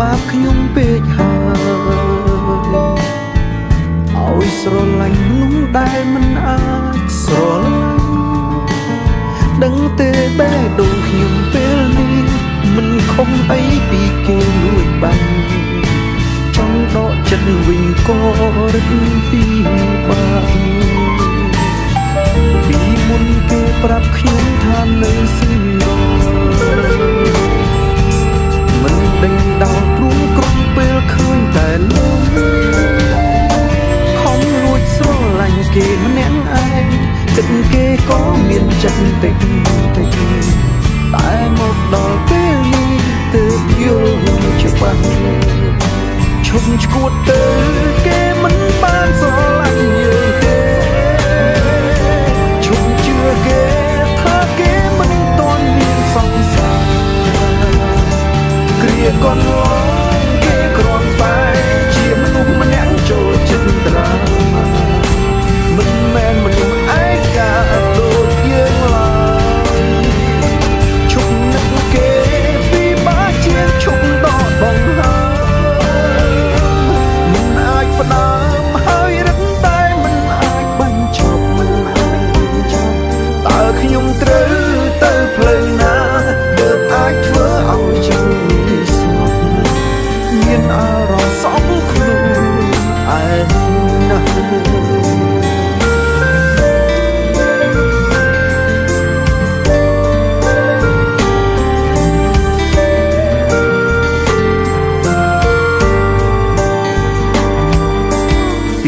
បាបខ្ញុំពេកហើយឲ្យស្រឡាញ់នោះដែលមិនអាចស្រឡាញ់ដឹងទេបែដូនខ្ញុំពេលនេះមិនខំអីពីគេលួចបាញ់ចង់ដកចិត្តវិញក៏រឹតពីបាក់ពីមុនគេប្រាប់ខ្ញុំថានៅស៊ី ត្តតិចតិចតែមកដល់ពេលនេះទើបយល់ច្បាស់ឈប់ឈួតទៅគេមិនបានស្រឡាញ់យើង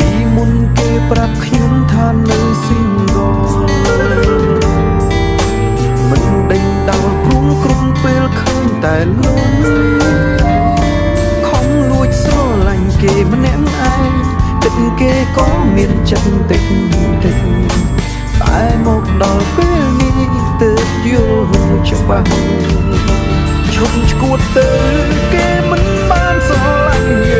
ពីមុនគេប្រាប់ខ្ញុំថានៅស៊ីងរមិនដេញដោលព្រួងក្រុមពេលឃើញតែលងខំលួចស្រឡាញ់គេម្នាក់ឯងគិតគេក៏មានចិត្តតិចតិចតែមកដល់ពេលនេះទើបយល់ច្បាស់ឈប់ឈួតទៅគេមិនបានស្រឡាញ់យើង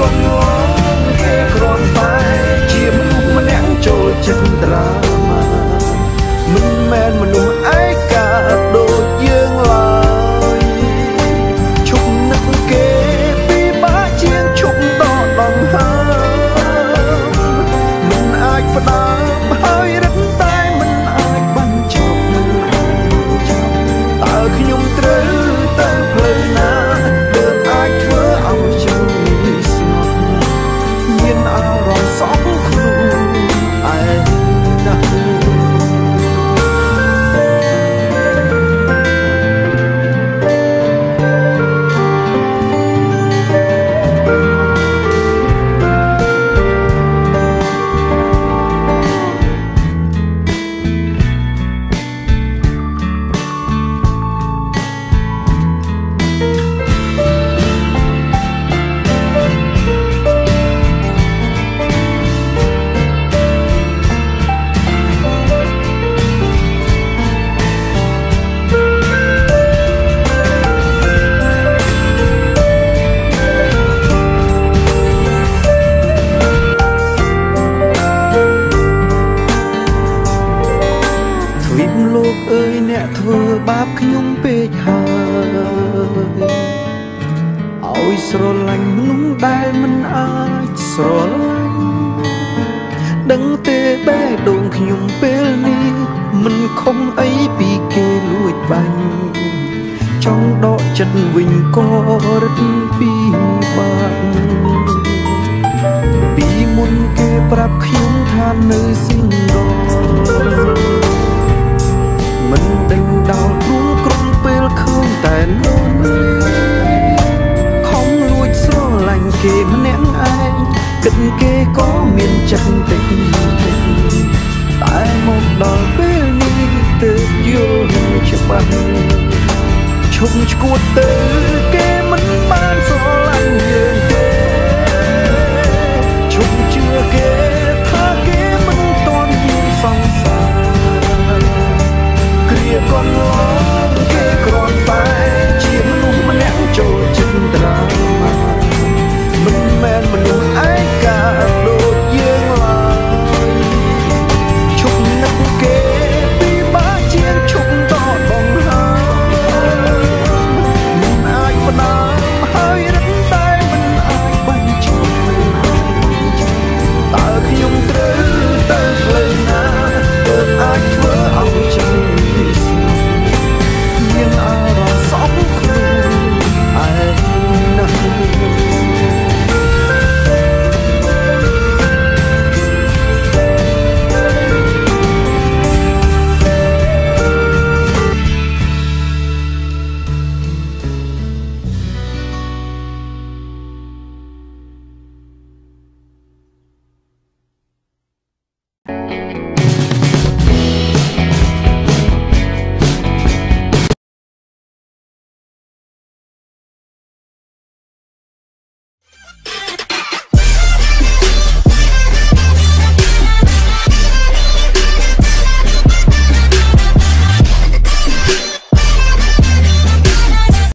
កន្លងគេគ្រាន់តែជាមនុស្សម្នាក់ចូលចិត្ត វិបលោកអើយអ្នកធ្វើបាបខ្ញុំពេកហើយឲ្យស្រឡាញ់មនុស្សដែលមិនអាចស្រឡាញ់ដឹងទេបែដងខ្ញុំពេលនេះមិនខំអីពីគេលួចបាញ់ចង់ដកចិត្តវិញក៏រត់ពីបាត់ពីមុនគេប្រាប់ខ្ញុំថានៅស៊ី នេះទើបយល់ច្បាស់ឈប់ឈួតទៅ